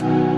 Bye.